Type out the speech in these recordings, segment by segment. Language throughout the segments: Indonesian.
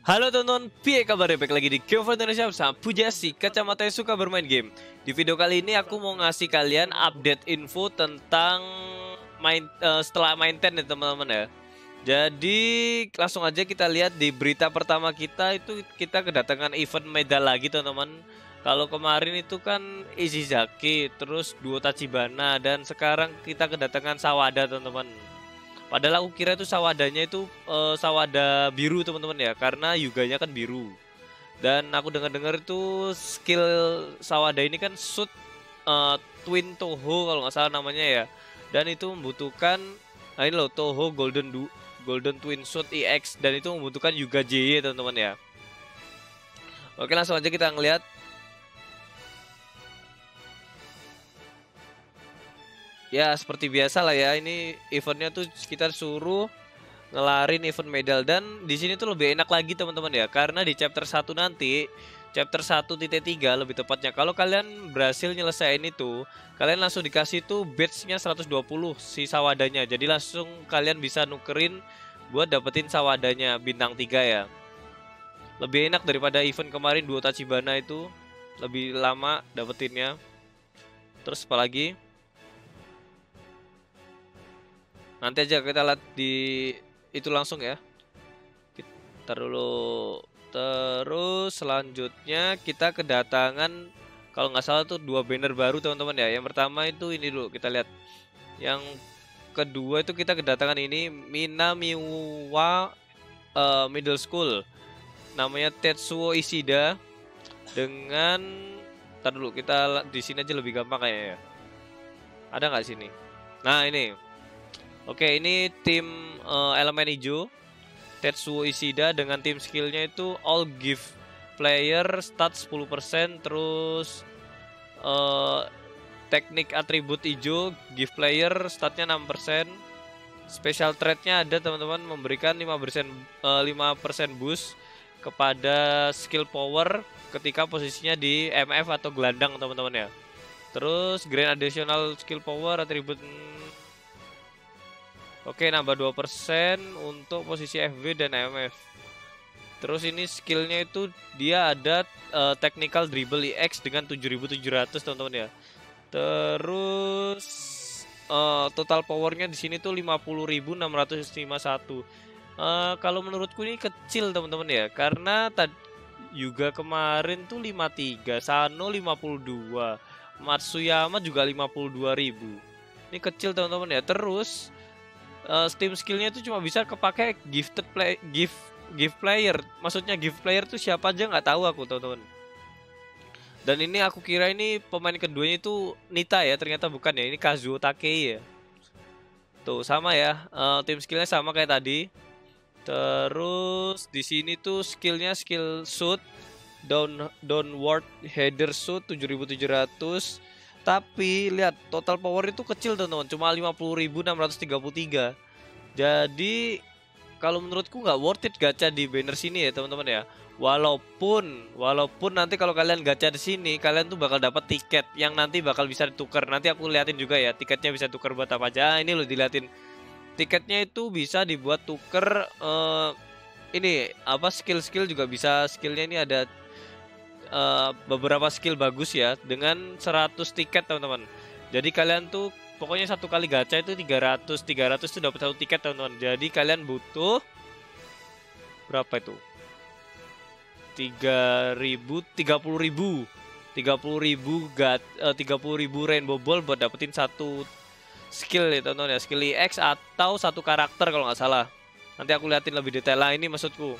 Halo teman-teman, piye kabarnya? Baik lagi di Game of Indonesia bersama Pujasi, kacamata yang suka bermain game. Di video kali ini aku mau ngasih kalian update info tentang main uh, setelah main 10 ya teman-teman ya. Jadi langsung aja kita lihat di berita pertama kita itu kita kedatangan event medal lagi teman-teman. Kalau kemarin itu kan Izizaki, terus Duo Tachibana, dan sekarang kita kedatangan Sawada teman-teman Padahal aku kira itu sawadanya itu uh, sawada biru teman-teman ya, karena yuganya kan biru. Dan aku dengar-dengar itu skill sawada ini kan suit uh, twin toho kalau nggak salah namanya ya. Dan itu membutuhkan nah ini loh toho golden du golden twin suit EX dan itu membutuhkan yuga JY teman-teman ya. Oke langsung aja kita ngeliat ya seperti biasa lah ya. Ini eventnya tuh kita suruh ngelarin event medal. Dan di sini tuh lebih enak lagi teman-teman ya. Karena di chapter 1 nanti chapter 1.3 lebih tepatnya kalau kalian berhasil nyelesain itu kalian langsung dikasih tuh badge-nya 120 si sawadanya. Jadi langsung kalian bisa nukerin buat dapetin sawadanya bintang 3 ya. Lebih enak daripada event kemarin dua Tachibana itu. Lebih lama dapetinnya. Terus apalagi lagi Nanti aja kita lihat di itu langsung ya. Kita dulu terus selanjutnya kita kedatangan kalau nggak salah tuh dua banner baru teman-teman ya. Yang pertama itu ini dulu kita lihat. Yang kedua itu kita kedatangan ini Minamiwa uh, Middle School. Namanya Tetsuo Ishida dengan Ntar dulu kita di sini aja lebih gampang kayaknya ya. Ada nggak sini? Nah ini Oke, ini tim uh, elemen hijau. Tetsuo Ishida dengan tim skillnya itu all give player stat 10% terus uh, teknik atribut hijau give player statnya 6% special trait-nya ada teman-teman memberikan 5% uh, 5% boost kepada skill power ketika posisinya di MF atau gelandang teman-teman ya terus grand additional skill power atribut Oke, nambah 2% untuk posisi FB dan MF. Terus ini skillnya itu dia ada uh, technical dribble EX dengan 7700 teman-teman ya. Terus uh, total powernya di sini tuh 50.651. Uh, kalau menurutku ini kecil teman-teman ya, karena tadi juga kemarin tuh 53, Sano 52, Matsuyama juga 52.000. Ini kecil teman-teman ya. Terus uh, Steam skillnya itu cuma bisa kepake gifted play gift gift player. Maksudnya gift player tuh siapa aja nggak tahu aku teman-teman. Dan ini aku kira ini pemain keduanya itu Nita ya ternyata bukan ya. Ini Kazuo Takei ya. Tuh sama ya. Uh, tim skillnya sama kayak tadi. Terus di sini tuh skillnya skill shoot down downward header shoot 7700 tapi lihat total power itu kecil teman-teman, cuma 50.633. Jadi kalau menurutku nggak worth it gacha di banner sini ya teman-teman ya. Walaupun walaupun nanti kalau kalian gacha di sini kalian tuh bakal dapat tiket yang nanti bakal bisa ditukar. Nanti aku liatin juga ya tiketnya bisa tukar buat apa aja. Ini loh diliatin. Tiketnya itu bisa dibuat tuker uh, ini apa skill-skill juga bisa. Skillnya ini ada uh, beberapa skill bagus ya dengan 100 tiket teman-teman. Jadi kalian tuh pokoknya satu kali gacha itu 300 300 tuh dapat satu tiket teman-teman. Jadi kalian butuh berapa itu? 3000 30000 30.000 gat uh, 30.000 rainbow ball buat dapetin satu skill ya teman-teman ya skill EX atau satu karakter kalau nggak salah nanti aku liatin lebih detail lah ini maksudku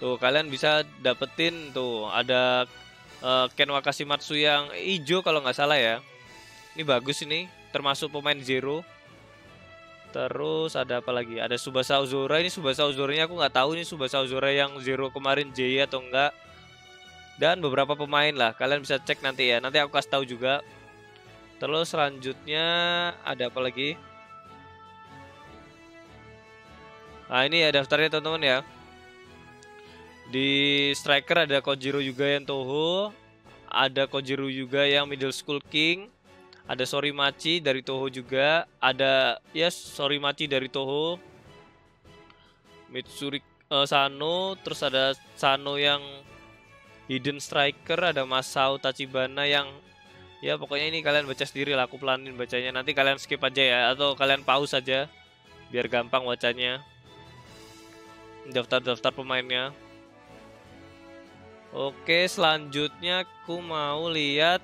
Tuh kalian bisa dapetin tuh ada uh, Ken Wakashimatsu yang hijau kalau nggak salah ya. Ini bagus ini, termasuk pemain zero. Terus ada apa lagi? Ada Subasa Ozora. Ini Subasa Ozora-nya aku nggak tahu ini Subasa Ozora yang zero kemarin J atau enggak. Dan beberapa pemain lah. Kalian bisa cek nanti ya. Nanti aku kasih tahu juga. Terus selanjutnya ada apa lagi? Nah ini ya daftarnya teman-teman ya. Di striker ada Kojiro juga yang Toho, ada Kojiro juga yang Middle School King, ada Sorimachi dari Toho juga, ada yes Sorimachi dari Toho, Mitsuri uh, Sano, terus ada Sano yang hidden striker, ada Masao Tachibana yang ya pokoknya ini kalian baca sendiri lah, aku pelanin bacanya. Nanti kalian skip aja ya atau kalian pause aja biar gampang bacanya. Daftar-daftar pemainnya. Oke, selanjutnya aku mau lihat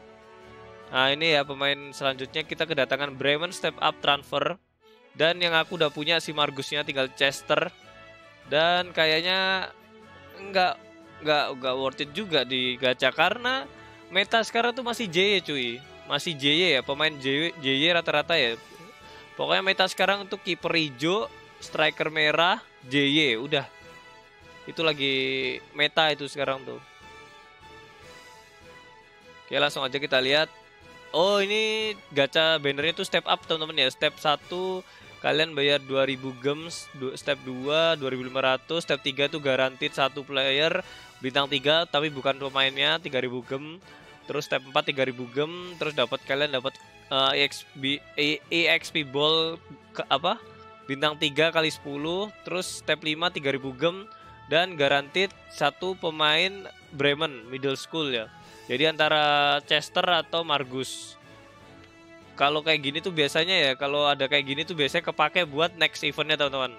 Nah, ini ya pemain selanjutnya. Kita kedatangan Bremen step up transfer. Dan yang aku udah punya si Margusnya tinggal Chester. Dan kayaknya nggak nggak nggak worth it juga di gacha karena meta sekarang tuh masih JY cuy. Masih JY ya pemain JY, JY rata-rata ya. Pokoknya meta sekarang untuk kiper hijau striker merah JY udah. Itu lagi meta itu sekarang tuh Oke langsung aja kita lihat. Oh ini gacha bannernya itu step up teman-teman ya. Step 1 kalian bayar 2000 gems Step 2 2500 Step 3 itu garantit satu player Bintang 3 tapi bukan pemainnya 3000 gem. Terus step 4 3000 gem Terus dapat kalian dapat uh, EXP, EXP ball ke, apa? Bintang 3 kali 10 Terus step 5 3000 gem Dan garantit satu pemain Bremen middle school ya jadi antara Chester atau Margus. Kalau kayak gini tuh biasanya ya, kalau ada kayak gini tuh biasanya kepake buat next eventnya teman-teman.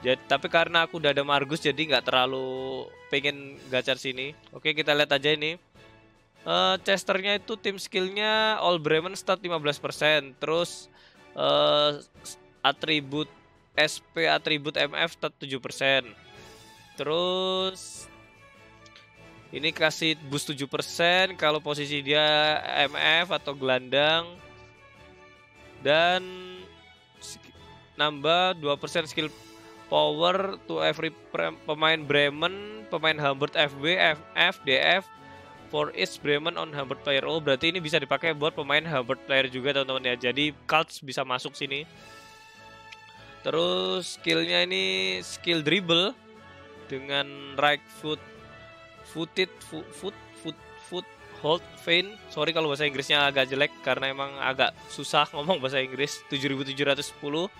Jadi tapi karena aku udah ada Margus jadi nggak terlalu pengen gacor sini. Oke kita lihat aja ini. Uh, Chesternya itu tim skillnya All Bremen stat 15%, terus uh, atribut SP atribut MF stat 7%. Terus ini kasih boost 7% kalau posisi dia MF atau gelandang. Dan nambah 2% skill power to every pemain Bremen, pemain Hamburg FB, FF, DF for each Bremen on Hamburg player. Oh, berarti ini bisa dipakai buat pemain Hamburg player juga teman-teman ya. Jadi cards bisa masuk sini. Terus skillnya ini skill dribble dengan right foot footed foot foot foot foot hold feint sorry kalau bahasa Inggrisnya agak jelek karena emang agak susah ngomong bahasa Inggris. 7710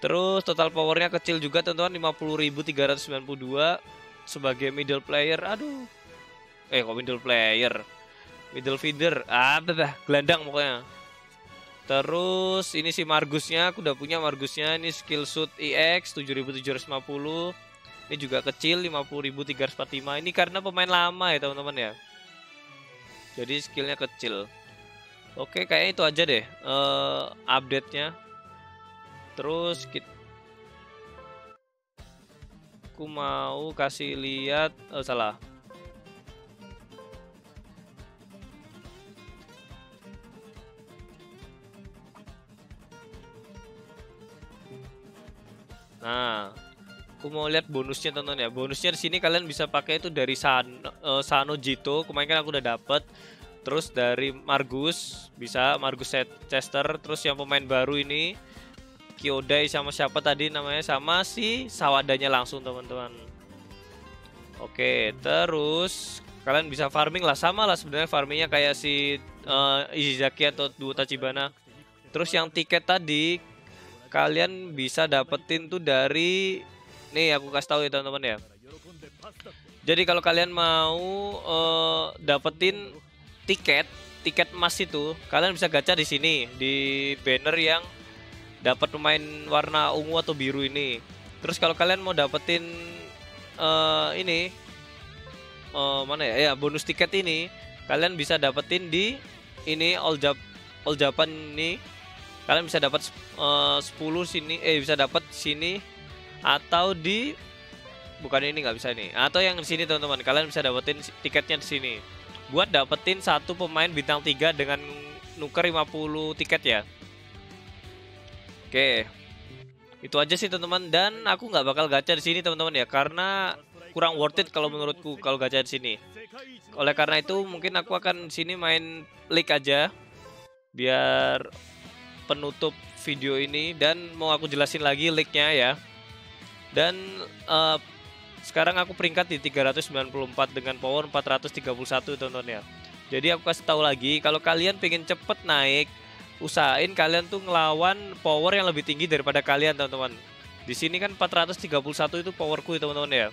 terus total powernya kecil juga teman-teman. 50.392 sebagai middle player aduh. Eh kok middle player? Middle feeder. Ah dah gelandang pokoknya. Terus ini si Margusnya. Aku udah punya Margusnya. Ini skill suit EX 7750 ini juga kecil 50.345. Ini karena pemain lama ya teman-teman ya. Jadi skillnya kecil. Oke kayaknya itu aja deh uh, update-nya. Terus kita aku mau kasih lihat oh, salah Nah, aku mau lihat bonusnya teman-teman ya. Bonusnya di sini kalian bisa pakai itu dari San, uh, Sano Jito. Kemarin kan aku udah dapet. Terus dari Margus bisa Margus Chester. Terus yang pemain baru ini Kyodai sama siapa tadi namanya? Sama si Sawadanya langsung teman-teman. Oke terus kalian bisa farming lah. Sama lah sebenarnya farmingnya kayak si uh, Izaki atau Duo Tachibana. Terus yang tiket tadi kalian bisa dapetin tuh dari Nih aku kasih tahu ya teman-teman ya. Jadi kalau kalian mau uh, dapetin tiket, tiket emas itu, kalian bisa gacha di sini di banner yang dapat pemain warna ungu atau biru ini. Terus kalau kalian mau dapetin uh, ini uh, mana ya? Ya bonus tiket ini, kalian bisa dapetin di ini All Jap All Japan ini. Kalian bisa dapat uh, 10 sini eh bisa dapat sini atau di bukan ini nggak bisa nih atau yang di sini teman-teman. Kalian bisa dapetin tiketnya di sini. Buat dapetin satu pemain bintang 3 dengan nuker 50 tiket ya. Oke. Itu aja sih teman-teman. Dan aku nggak bakal gacha di sini teman-teman ya. Karena kurang worth it kalau menurutku kalau gacha di sini. Oleh karena itu mungkin aku akan sini main league aja. Biar penutup video ini. Dan mau aku jelasin lagi league-nya ya dan uh, sekarang aku peringkat di 394 dengan power 431 teman-teman ya. Jadi aku kasih tahu lagi kalau kalian pengen cepet naik, usahain kalian tuh ngelawan power yang lebih tinggi daripada kalian teman-teman. Di sini kan 431 itu powerku teman-teman ya.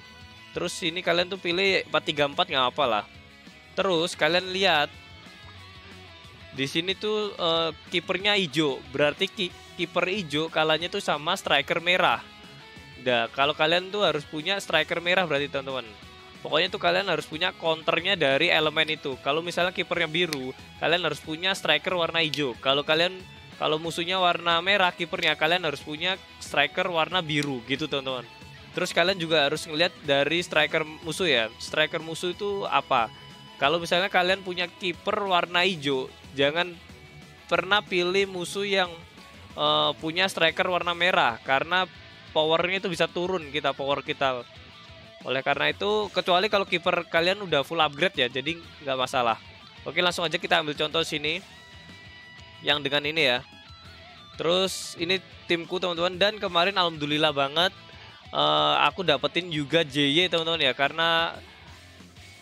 Terus ini kalian tuh pilih 434 nggak apa lah. Terus kalian lihat di sini tuh uh, kipernya hijau, berarti ki kiper hijau kalanya tuh sama striker merah. Nah, kalau kalian tuh harus punya striker merah berarti teman-teman. Pokoknya tuh kalian harus punya counternya dari elemen itu. Kalau misalnya kipernya biru, kalian harus punya striker warna hijau. Kalau kalian kalau musuhnya warna merah kipernya kalian harus punya striker warna biru gitu teman-teman. Terus kalian juga harus ngeliat dari striker musuh ya. Striker musuh itu apa? Kalau misalnya kalian punya kiper warna hijau, jangan pernah pilih musuh yang uh, punya striker warna merah karena powernya itu bisa turun kita power kita. Oleh karena itu, kecuali kalau kiper kalian udah full upgrade ya, jadi nggak masalah. Oke, langsung aja kita ambil contoh sini yang dengan ini ya. Terus ini timku teman-teman dan kemarin alhamdulillah banget uh, aku dapetin juga JY teman-teman ya karena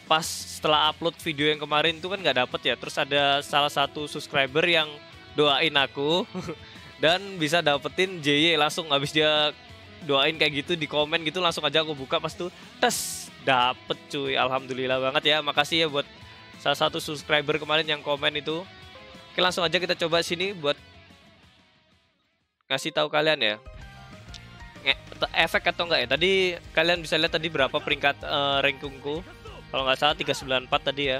pas setelah upload video yang kemarin itu kan nggak dapet ya. Terus ada salah satu subscriber yang doain aku dan bisa dapetin JY langsung habis dia doain kayak gitu di komen gitu langsung aja aku buka pas tuh tes dapet cuy alhamdulillah banget ya makasih ya buat salah satu subscriber kemarin yang komen itu. Oke langsung aja kita coba sini buat ngasih tahu kalian ya. Efek atau enggak ya? Tadi kalian bisa lihat tadi berapa peringkat uh, rankingku. Kalau nggak salah 394 tadi ya.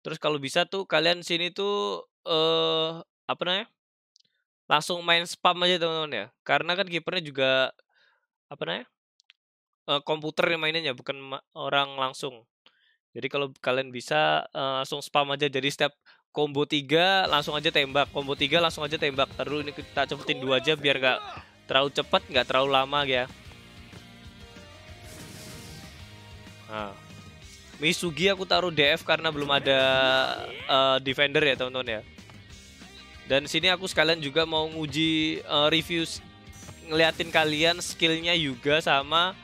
Terus kalau bisa tuh kalian sini tuh eh uh, apa namanya langsung main spam aja teman-teman ya karena kan kipernya juga apa namanya komputer yang mainnya bukan orang langsung jadi kalau kalian bisa uh, langsung spam aja. Jadi setiap combo 3 langsung aja tembak. Combo 3 langsung aja tembak. Terus ini kita cepetin dua aja biar nggak terlalu cepat, nggak terlalu lama ya. Nah. Misugi aku taruh DF karena belum ada uh, defender ya teman-teman ya. Dan sini aku sekalian juga mau nguji uh, review ngeliatin kalian skillnya juga sama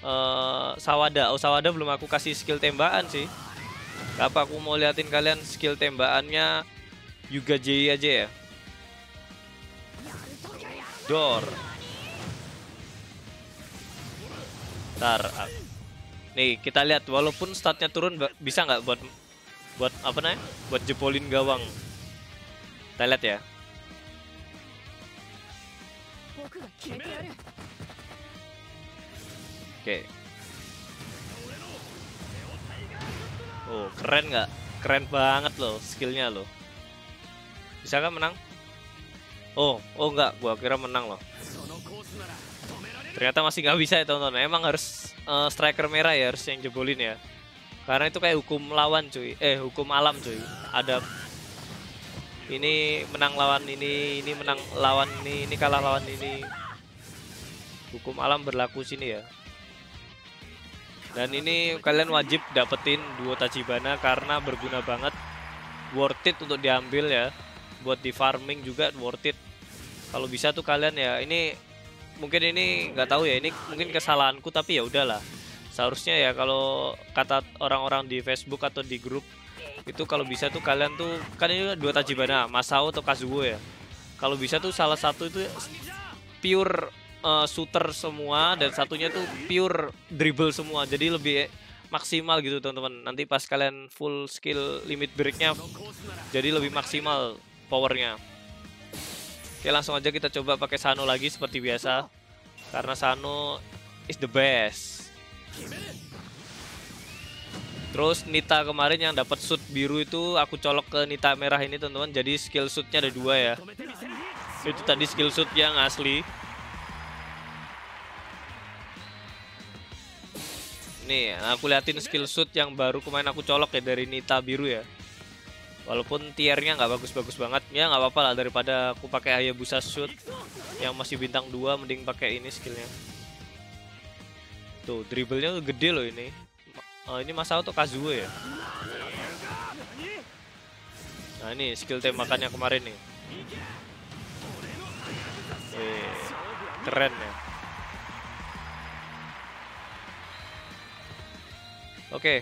uh, Sawada. Oh Sawada belum aku kasih skill tembakan sih. Apa aku mau liatin kalian skill tembakannya juga J aja ya. Door. Ntar. Nih kita lihat walaupun statnya turun bisa nggak buat buat apa namanya? Buat jepolin gawang. Kita lihat ya. Oke. Oh, keren nggak? Keren banget loh skillnya loh. Bisa kan menang? Oh, oh nggak, gua kira menang loh. Ternyata masih nggak bisa ya teman-teman. Emang harus uh, striker merah ya harus yang jebolin ya. Karena itu kayak hukum lawan cuy. Eh, hukum alam cuy. Ada ini menang lawan ini, ini menang lawan ini, ini kalah lawan ini. Hukum alam berlaku sini ya. Dan ini kalian wajib dapetin duo Tachibana karena berguna banget. Worth it untuk diambil ya. Buat di farming juga worth it. Kalau bisa tuh kalian ya ini mungkin ini nggak tahu ya ini mungkin kesalahanku tapi ya udahlah. Seharusnya ya kalau kata orang-orang di Facebook atau di grup itu kalau bisa tuh kalian tuh kan ini dua Tachibana, Masao atau Kazuo ya. Kalau bisa tuh salah satu itu pure uh, shooter semua dan satunya tuh pure dribble semua. Jadi lebih maksimal gitu teman-teman. Nanti pas kalian full skill limit breaknya jadi lebih maksimal powernya. Oke langsung aja kita coba pakai Sano lagi seperti biasa. Karena Sano is the best. Terus Nita kemarin yang dapat suit biru itu aku colok ke Nita merah ini teman-teman. Jadi skill suitnya ada dua ya. Itu tadi skill suit yang asli. Nih, aku liatin skill shoot yang baru kemarin aku colok ya dari Nita biru ya. Walaupun tiernya nggak bagus-bagus banget, ya nggak apa-apa lah daripada aku pakai Hayabusa shoot yang masih bintang 2 mending pakai ini skillnya. Tuh, dribblenya gede loh ini. Oh, ini masalah tuh Kazuo ya. Nah, ini skill tembakannya kemarin nih. Keren ya. Oke,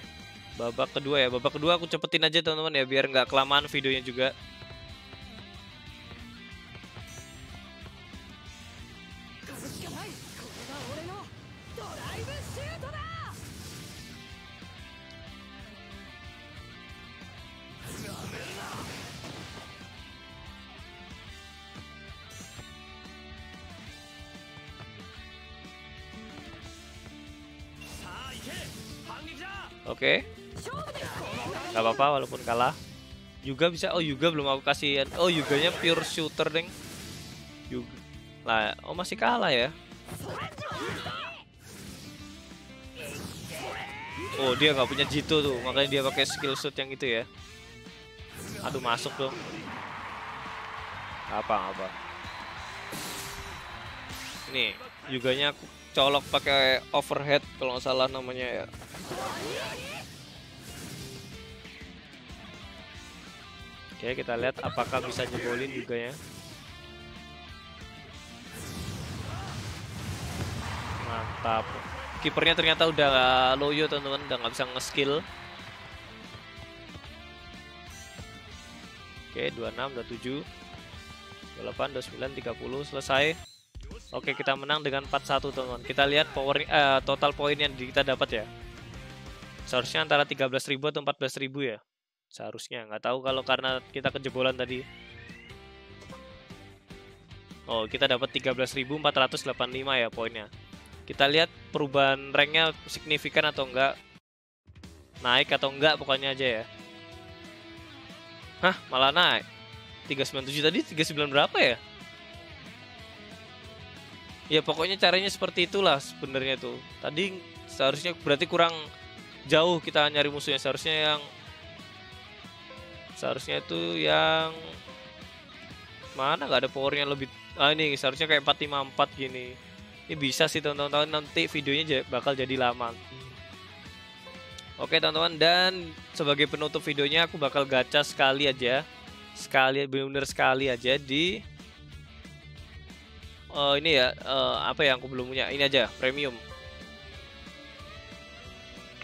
babak kedua ya. Babak kedua aku cepetin aja teman-teman ya biar nggak kelamaan videonya juga. Oke. Gak apa-apa walaupun kalah. Juga bisa. Oh juga belum aku kasih. Oh Yuganya pure shooter deng. Juga. Lah, oh masih kalah ya. Oh dia nggak punya jitu tuh, makanya dia pakai skill shoot yang itu ya. Aduh masuk dong. Apa apa. Ini Yuganya aku colok pakai overhead kalau nggak salah namanya ya. Oke, kita lihat apakah bisa jebolin juga ya. Mantap. Kipernya ternyata udah loyo teman-teman, udah nggak bisa nge-skill. Oke, 26, 27, 28, 29, 30 selesai. Oke, kita menang dengan 4-1 teman-teman. Kita lihat power uh, total poin yang kita dapat ya. Seharusnya antara 13.000 atau 14.000 ya. Seharusnya. Nggak tahu kalau karena kita kejebolan tadi. Oh kita dapat 13.485 ya poinnya. Kita lihat perubahan ranknya signifikan atau enggak naik atau enggak pokoknya aja ya. Hah? Malah naik. 397 tadi 39 berapa ya ya pokoknya caranya seperti itulah sebenarnya tuh. Tadi seharusnya berarti kurang jauh kita nyari musuhnya. Seharusnya yang seharusnya itu yang mana? Nggak ada powernya lebih ah ini seharusnya kayak 454 gini. Ini bisa sih teman-teman. Nanti videonya bakal jadi lama. Oke teman-teman. Dan sebagai penutup videonya aku bakal gacha sekali aja. Sekali benar-benar sekali aja di uh, ini ya uh, apa yang aku belum punya ini aja premium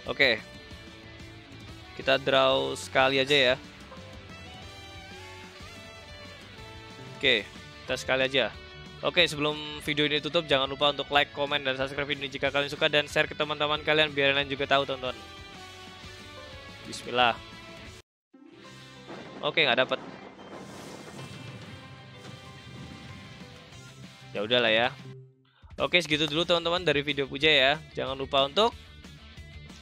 oke kita draw sekali aja ya Oke, kita sekali aja. Oke, sebelum video ini tutup, jangan lupa untuk like, komen, dan subscribe video ini jika kalian suka dan share ke teman-teman kalian biar kalian juga tahu, teman-teman. Bismillah. Oke, nggak dapat. Ya udahlah ya. Oke, segitu dulu teman-teman dari video Puja ya. Jangan lupa untuk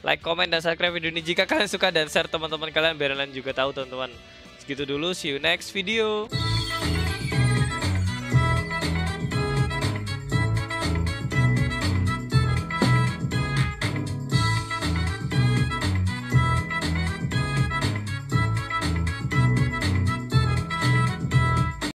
like, komen, dan subscribe video ini jika kalian suka dan share teman-teman kalian biar kalian juga tahu, teman-teman. Segitu dulu, see you next video.